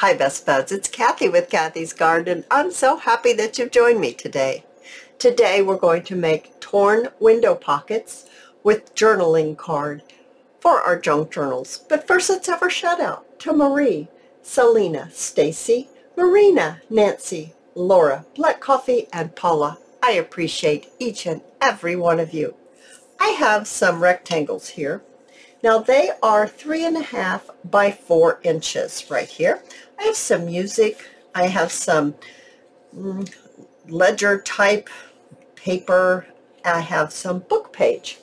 Hi Best Buds, it's Cathy with Cathy's Garden. I'm so happy that you've joined me today. Today we're going to make torn window pockets with journaling card for our junk journals. But first let's have our shout out to Marie, Selena, Stacy, Marina, Nancy, Laura, Black Coffee, and Paula. I appreciate each and every one of you. I have some rectangles here. Now they are three and a half by four inches right here. I have some music. I have some mm, ledger type paper. I have some book page.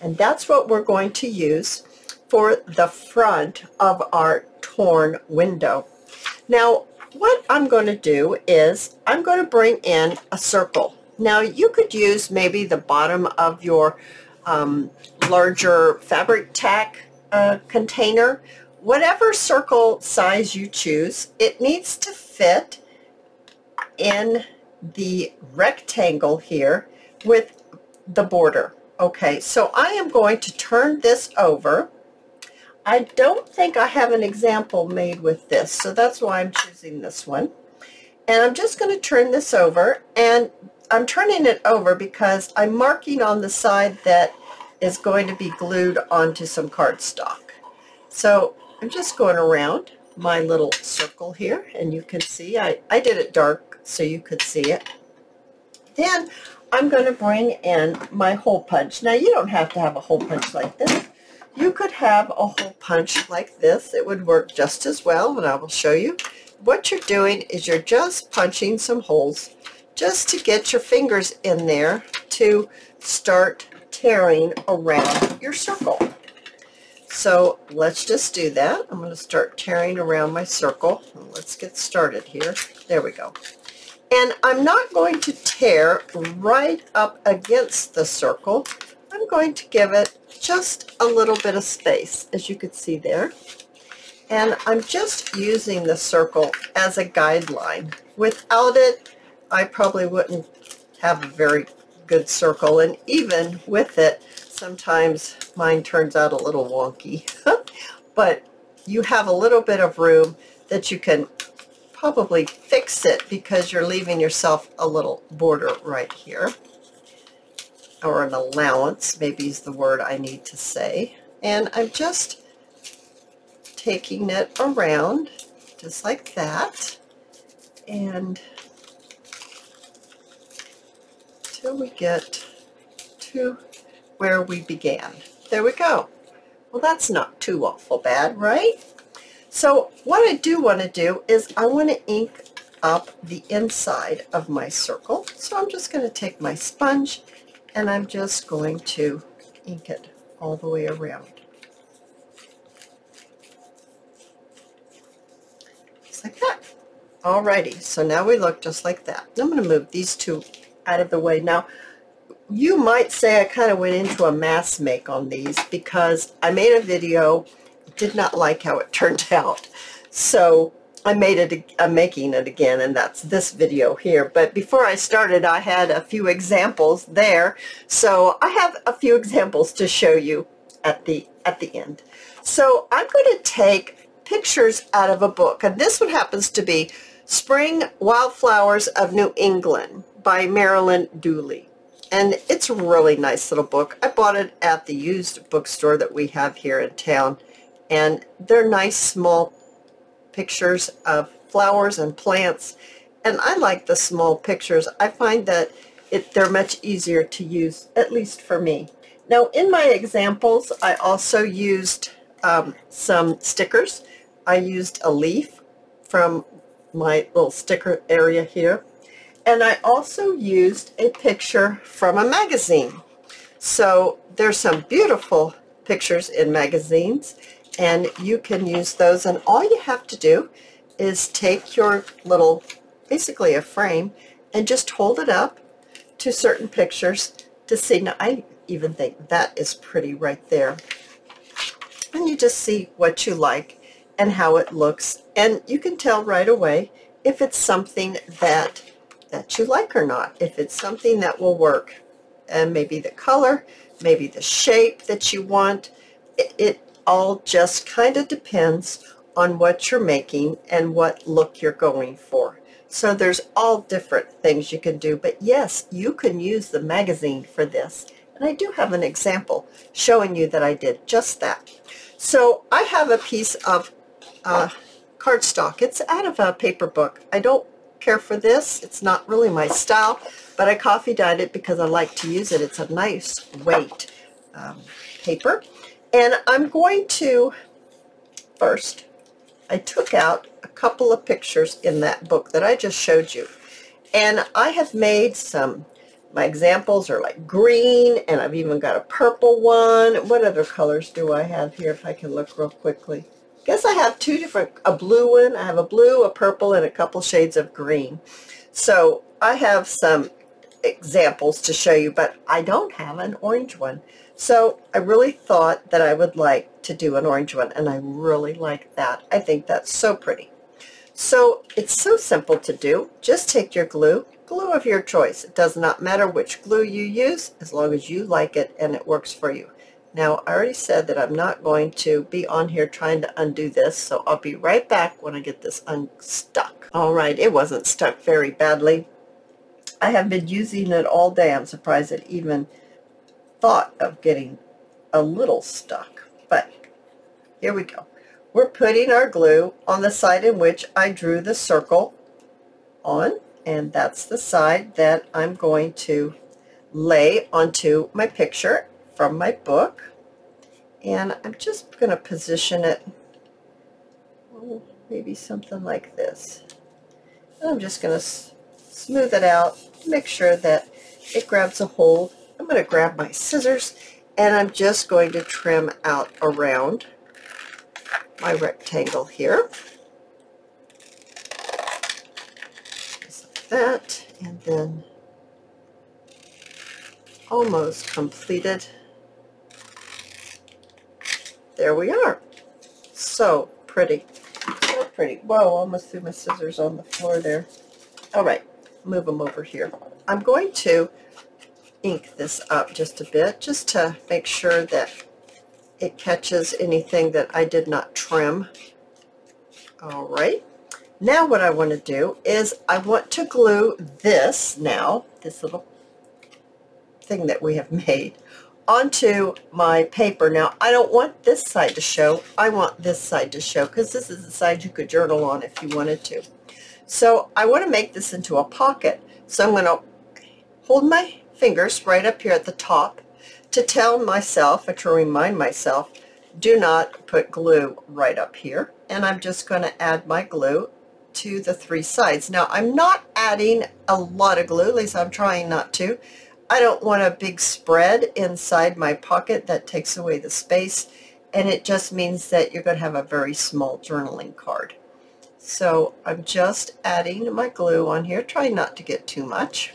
And that's what we're going to use for the front of our torn window. Now, what I'm going to do is I'm going to bring in a circle. Now, you could use maybe the bottom of your um, larger fabric tack uh, container whatever circle size you choose, it needs to fit in the rectangle here with the border. Okay, so I am going to turn this over. I don't think I have an example made with this, so that's why I'm choosing this one. And I'm just going to turn this over, and I'm turning it over because I'm marking on the side that is going to be glued onto some cardstock. So I'm just going around my little circle here and you can see I, I did it dark so you could see it. Then I'm going to bring in my hole punch. Now you don't have to have a hole punch like this. You could have a hole punch like this. It would work just as well and I will show you. What you're doing is you're just punching some holes just to get your fingers in there to start tearing around your circle. So let's just do that. I'm going to start tearing around my circle. Let's get started here. There we go. And I'm not going to tear right up against the circle. I'm going to give it just a little bit of space, as you can see there. And I'm just using the circle as a guideline. Without it, I probably wouldn't have a very good circle. And even with it, sometimes mine turns out a little wonky. but you have a little bit of room that you can probably fix it because you're leaving yourself a little border right here. Or an allowance maybe is the word I need to say. And I'm just taking it around just like that. And till we get to where we began. There we go. Well, that's not too awful bad, right? So what I do want to do is I want to ink up the inside of my circle. So I'm just going to take my sponge and I'm just going to ink it all the way around. Just like that. Alrighty, so now we look just like that. I'm going to move these two out of the way. Now, you might say I kind of went into a mass make on these because I made a video, did not like how it turned out. So I made it, I'm making it again, and that's this video here. But before I started, I had a few examples there. So I have a few examples to show you at the, at the end. So I'm going to take pictures out of a book, and this one happens to be Spring Wildflowers of New England by Marilyn Dwelley. And it's a really nice little book. I bought it at the used bookstore that we have here in town. And they're nice small pictures of flowers and plants. And I like the small pictures. I find that it, they're much easier to use, at least for me. Now in my examples, I also used um, some stickers. I used a leaf from my little sticker area here. And I also used a picture from a magazine. So there's some beautiful pictures in magazines and you can use those and all you have to do is take your little, basically a frame, and just hold it up to certain pictures to see. Now I even think that is pretty right there. And you just see what you like and how it looks. And you can tell right away if it's something that that you like or not. If it's something that will work, and maybe the color, maybe the shape that you want, it, it all just kind of depends on what you're making and what look you're going for. So there's all different things you can do, but yes, you can use the magazine for this. And I do have an example showing you that I did just that. So I have a piece of uh, cardstock. It's out of a paper book. I don't care for this. It's not really my style, but I coffee dyed it because I like to use it. It's a nice weight um, paper. And I'm going to, first, I took out a couple of pictures in that book that I just showed you. And I have made some, my examples are like green, and I've even got a purple one. What other colors do I have here if I can look real quickly? Guess I have two different, a blue one, I have a blue, a purple, and a couple shades of green. So I have some examples to show you, but I don't have an orange one. So I really thought that I would like to do an orange one, and I really like that. I think that's so pretty. So it's so simple to do. Just take your glue, glue of your choice. It does not matter which glue you use, as long as you like it and it works for you. Now, I already said that I'm not going to be on here trying to undo this, so I'll be right back when I get this unstuck. All right, it wasn't stuck very badly. I have been using it all day. I'm surprised it even thought of getting a little stuck. But here we go. We're putting our glue on the side in which I drew the circle on, and that's the side that I'm going to lay onto my picture from my book. And I'm just going to position it maybe something like this. And I'm just going to smooth it out, make sure that it grabs a hold. I'm going to grab my scissors and I'm just going to trim out around my rectangle here. Just like that. And then almost completed there we are. So pretty. So pretty. Whoa, almost threw my scissors on the floor there. All right, move them over here. I'm going to ink this up just a bit, just to make sure that it catches anything that I did not trim. All right. Now what I want to do is I want to glue this now, this little thing that we have made, onto my paper. Now, I don't want this side to show. I want this side to show because this is the side you could journal on if you wanted to. So I want to make this into a pocket. So I'm going to hold my fingers right up here at the top to tell myself, or to remind myself, do not put glue right up here. And I'm just going to add my glue to the three sides. Now, I'm not adding a lot of glue, at least I'm trying not to. I don't want a big spread inside my pocket that takes away the space and it just means that you're going to have a very small journaling card. So I'm just adding my glue on here, trying not to get too much.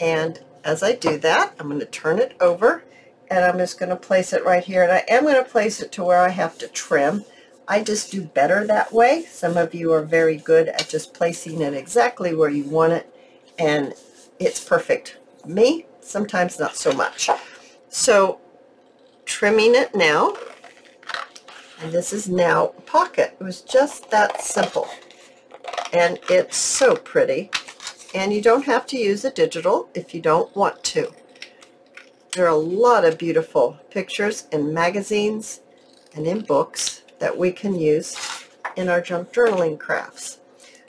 And as I do that, I'm going to turn it over and I'm just going to place it right here. And I am going to place it to where I have to trim. I just do better that way. Some of you are very good at just placing it exactly where you want it and it's perfect me, sometimes not so much. So trimming it now, and this is now a pocket. It was just that simple. And it's so pretty. And you don't have to use a digital if you don't want to. There are a lot of beautiful pictures in magazines and in books that we can use in our junk journaling crafts.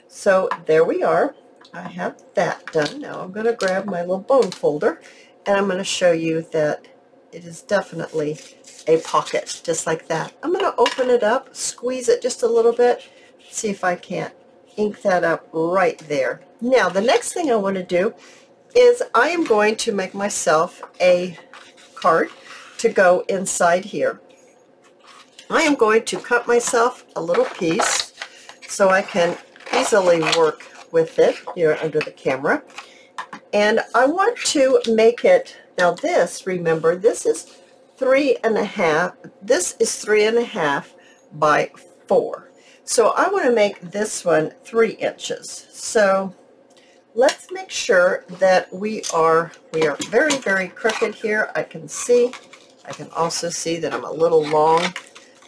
So there we are. I have that done. Now I'm going to grab my little bone folder and I'm going to show you that it is definitely a pocket, just like that. I'm going to open it up, squeeze it just a little bit, see if I can't ink that up right there. Now the next thing I want to do is I am going to make myself a card to go inside here. I am going to cut myself a little piece so I can easily work with it here under the camera. And I want to make it, now this, remember, this is three and a half, this is three and a half by four. So I want to make this one three inches. So let's make sure that we are, we are very, very crooked here. I can see, I can also see that I'm a little long.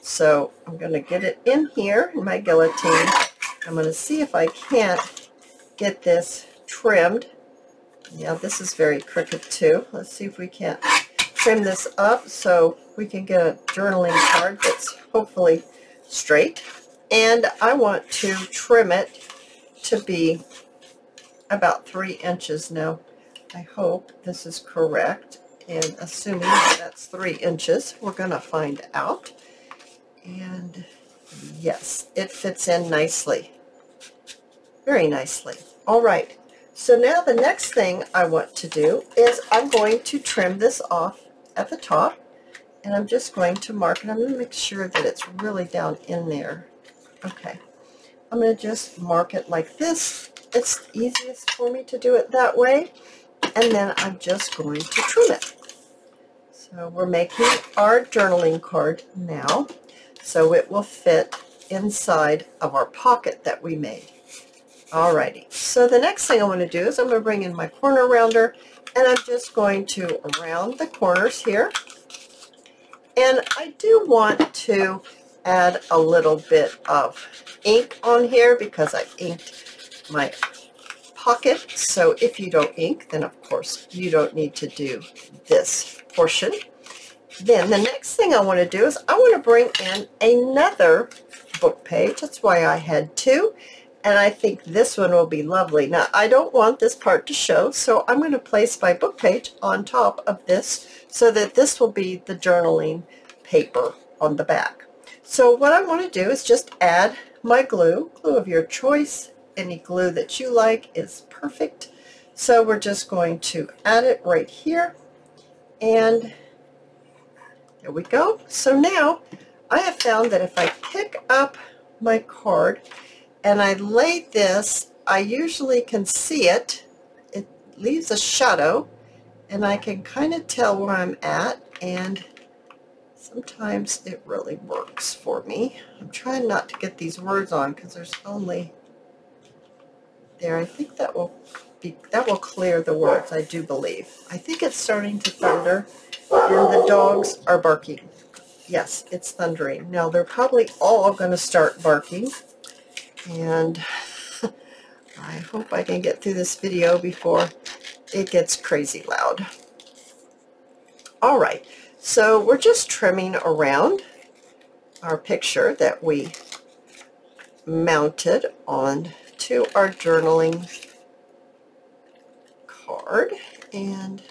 So I'm going to get it in here in my guillotine. I'm going to see if I can't get this trimmed. Yeah, this is very crooked too. Let's see if we can't trim this up so we can get a journaling card that's hopefully straight. And I want to trim it to be about three inches now. I hope this is correct. And assuming that's three inches, we're going to find out. And yes, it fits in nicely. Very nicely. All right. So now the next thing I want to do is I'm going to trim this off at the top. And I'm just going to mark it. I'm going to make sure that it's really down in there. Okay. I'm going to just mark it like this. It's easiest for me to do it that way. And then I'm just going to trim it. So we're making our journaling card now. So it will fit inside of our pocket that we made. Alrighty, so the next thing I want to do is I'm going to bring in my corner rounder and I'm just going to round the corners here. And I do want to add a little bit of ink on here because I inked my pocket. So if you don't ink, then of course you don't need to do this portion. Then the next thing I want to do is I want to bring in another book page. That's why I had two. And I think this one will be lovely. Now, I don't want this part to show, so I'm going to place my book page on top of this so that this will be the journaling paper on the back. So what I want to do is just add my glue, glue of your choice. Any glue that you like is perfect. So we're just going to add it right here. And there we go. So now I have found that if I pick up my card and I lay this, I usually can see it. It leaves a shadow and I can kind of tell where I'm at and sometimes it really works for me. I'm trying not to get these words on because there's only there. I think that will be that will clear the words, I do believe. I think it's starting to thunder and the dogs are barking. Yes, it's thundering. Now they're probably all going to start barking and I hope I can get through this video before it gets crazy loud. All right, so we're just trimming around our picture that we mounted on to our journaling card and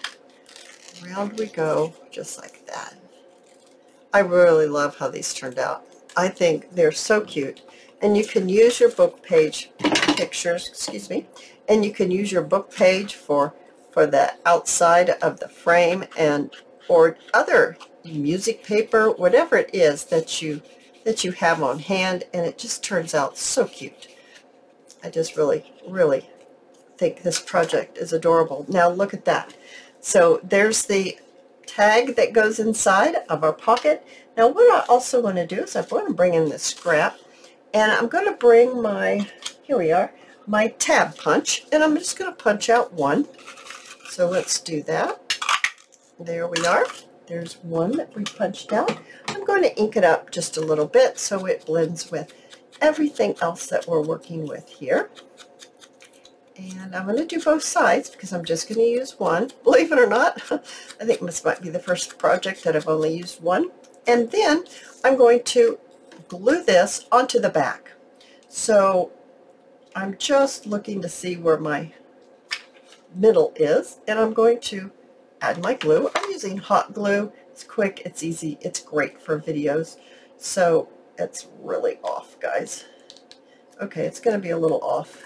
around we go just like that. I really love how these turned out. I think they're so cute and you can use your book page pictures, excuse me, and you can use your book page for for the outside of the frame and or other music paper, whatever it is that you that you have on hand, and it just turns out so cute. I just really, really think this project is adorable. Now look at that. So there's the tag that goes inside of our pocket. Now what I also want to do is I want to bring in the scrap and I'm going to bring my, here we are, my tab punch, and I'm just going to punch out one. So let's do that. There we are. There's one that we punched out. I'm going to ink it up just a little bit so it blends with everything else that we're working with here. And I'm going to do both sides because I'm just going to use one. Believe it or not, I think this might be the first project that I've only used one. And then I'm going to glue this onto the back. So I'm just looking to see where my middle is, and I'm going to add my glue. I'm using hot glue. It's quick, it's easy, it's great for videos. So it's really off, guys. Okay, it's going to be a little off.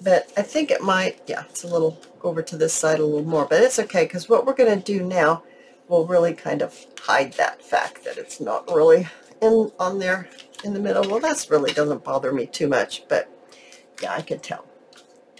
But I think it might, yeah, it's a little over to this side a little more, but it's okay because what we're going to do now will really kind of hide that fact that it's not really in on there in the middle. Well, that's really doesn't bother me too much, but yeah, I can tell.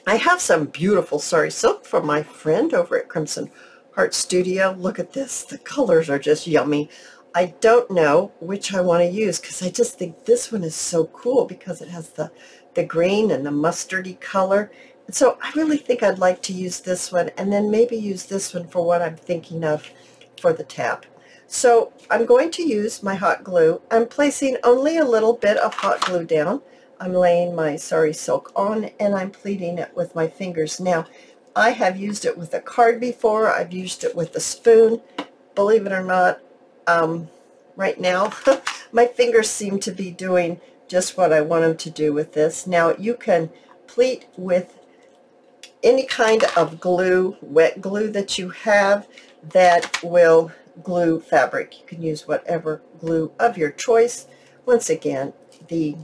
I have some beautiful sari silk from my friend over at Crimson Heart Studio. Look at this. The colors are just yummy. I don't know which I want to use because I just think this one is so cool because it has the, the green and the mustardy color. And so I really think I'd like to use this one and then maybe use this one for what I'm thinking of for the tab. So I'm going to use my hot glue. I'm placing only a little bit of hot glue down. I'm laying my sari silk on and I'm pleating it with my fingers. Now, I have used it with a card before. I've used it with a spoon. Believe it or not, um, right now, my fingers seem to be doing just what I want them to do with this. Now, you can pleat with any kind of glue, wet glue that you have that will glue fabric. You can use whatever glue of your choice. Once again, the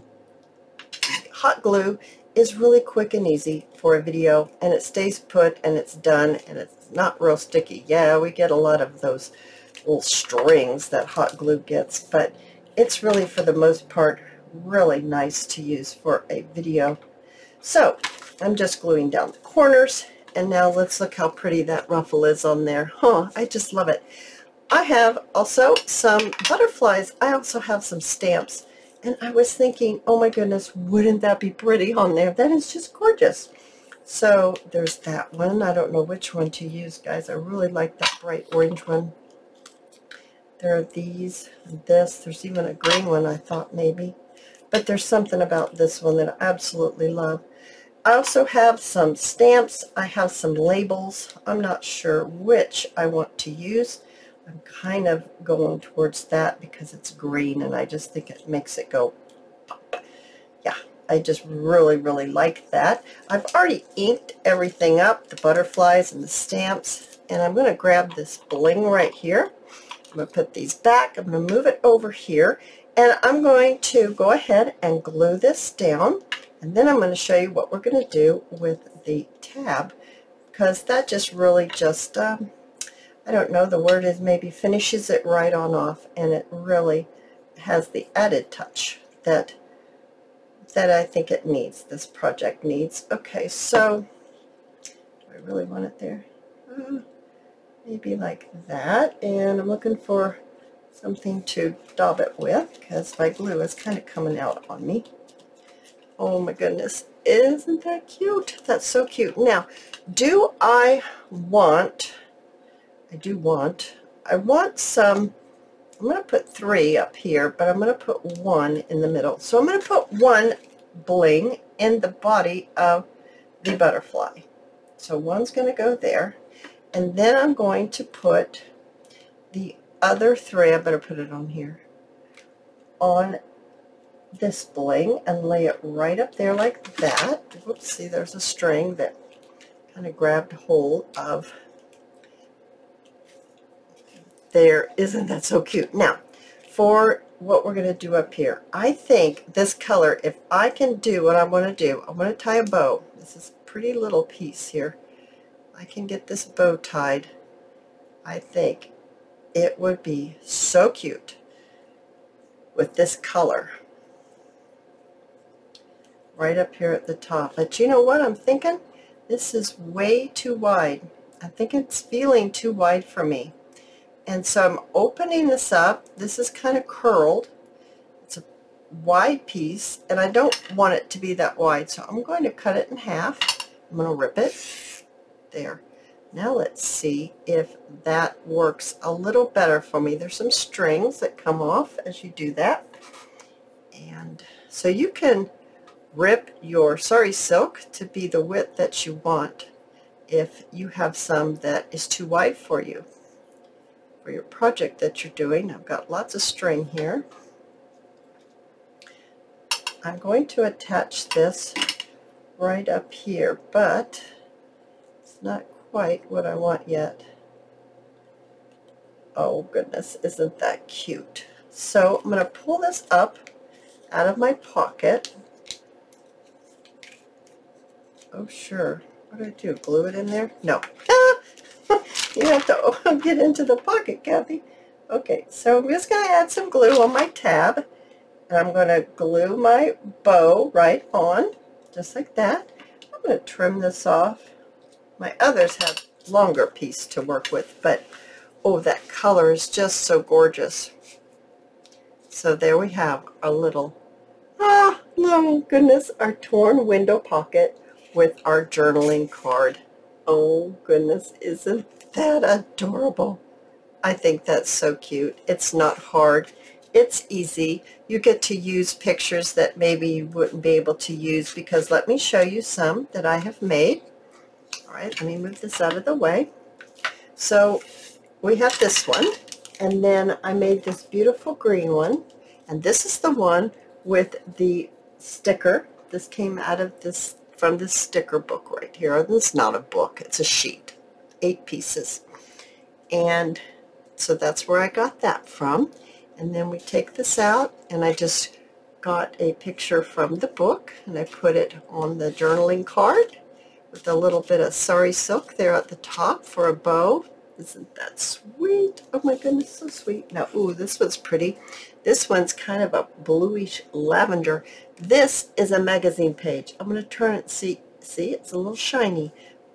hot glue is really quick and easy for a video and it stays put and it's done and it's not real sticky. Yeah, we get a lot of those little strings that hot glue gets, but it's really for the most part really nice to use for a video. So I'm just gluing down the corners and now let's look how pretty that ruffle is on there. Huh, I just love it. I have also some butterflies. I also have some stamps. And I was thinking, oh my goodness, wouldn't that be pretty on there? That is just gorgeous. So there's that one. I don't know which one to use, guys. I really like that bright orange one. There are these and this. There's even a green one I thought maybe. But there's something about this one that I absolutely love. I also have some stamps. I have some labels. I'm not sure which I want to use. I'm kind of going towards that because it's green and I just think it makes it go pop. Yeah, I just really, really like that. I've already inked everything up, the butterflies and the stamps, and I'm going to grab this bling right here. I'm going to put these back. I'm going to move it over here, and I'm going to go ahead and glue this down, and then I'm going to show you what we're going to do with the tab, because that just really just um, I don't know, the word is maybe finishes it right on off and it really has the added touch that that I think it needs, this project needs. Okay, so do I really want it there? Uh, maybe like that. And I'm looking for something to daub it with because my glue is kind of coming out on me. Oh my goodness, isn't that cute? That's so cute. Now, do I want I do want, I want some, I'm going to put three up here, but I'm going to put one in the middle. So I'm going to put one bling in the body of the butterfly. So one's going to go there. And then I'm going to put the other three, I better put it on here, on this bling and lay it right up there like that. Whoops, see there's a string that kind of grabbed hold of there. Isn't that so cute? Now, for what we're going to do up here, I think this color, if I can do what I want to do, I'm going to tie a bow. This is a pretty little piece here. I can get this bow tied. I think it would be so cute with this color right up here at the top. But you know what I'm thinking? This is way too wide. I think it's feeling too wide for me. And so I'm opening this up. This is kind of curled. It's a wide piece, and I don't want it to be that wide, so I'm going to cut it in half. I'm going to rip it. There. Now let's see if that works a little better for me. There's some strings that come off as you do that. And so you can rip your sari silk to be the width that you want if you have some that is too wide for you for your project that you're doing. I've got lots of string here. I'm going to attach this right up here, but it's not quite what I want yet. Oh goodness, isn't that cute? So I'm going to pull this up out of my pocket. Oh sure. What do I do? Glue it in there? No. Ah! You have to get into the pocket, Cathy. Okay, so I'm just going to add some glue on my tab. And I'm going to glue my bow right on, just like that. I'm going to trim this off. My others have longer piece to work with, but oh, that color is just so gorgeous. So there we have a little, ah, no goodness, our torn window pocket with our journaling card. Oh goodness, isn't that adorable? I think that's so cute. It's not hard. It's easy. You get to use pictures that maybe you wouldn't be able to use because let me show you some that I have made. All right, let me move this out of the way. So we have this one, and then I made this beautiful green one, and this is the one with the sticker. This came out of this from this sticker book right here. It's not a book, it's a sheet, eight pieces. And so that's where I got that from. And then we take this out, and I just got a picture from the book, and I put it on the journaling card with a little bit of sari silk there at the top for a bow. Isn't that sweet? Oh my goodness, so sweet. Now, ooh, this one's pretty. This one's kind of a bluish lavender. This is a magazine page. I'm going to turn it, see, see, it's a little shiny.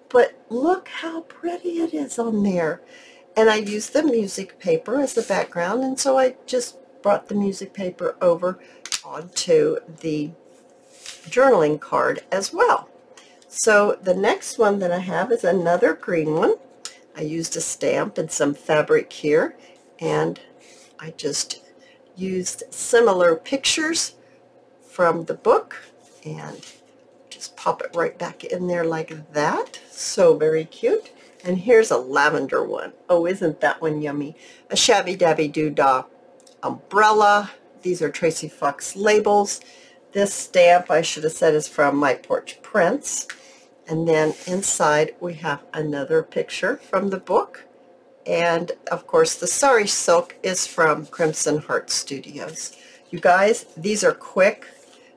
But look how pretty it is on there. And I used the music paper as the background, and so I just brought the music paper over onto the journaling card as well. So the next one that I have is another green one. I used a stamp and some fabric here, and I just used similar pictures from the book and just pop it right back in there like that. So very cute. And here's a lavender one. Oh, isn't that one yummy? A Shabby Dabby Doodah umbrella. These are Tracy Fox labels. This stamp, I should have said, is from My Porch Prints. And then inside we have another picture from the book. And of course the Sari Silk is from Crimson Heart Studios. You guys, these are quick,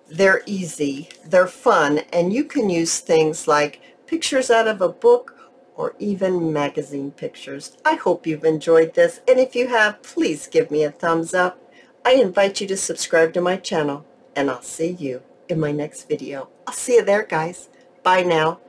they're easy, they're fun, and you can use things like pictures out of a book or even magazine pictures. I hope you've enjoyed this, and if you have, please give me a thumbs up. I invite you to subscribe to my channel, and I'll see you in my next video. I'll see you there, guys. Bye now.